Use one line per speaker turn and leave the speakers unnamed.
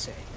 say.